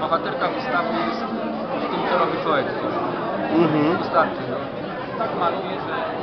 bohaterka wystawy jest w tym, co robi poetka. Mhm. Wystarczy. No. Tak maluje, że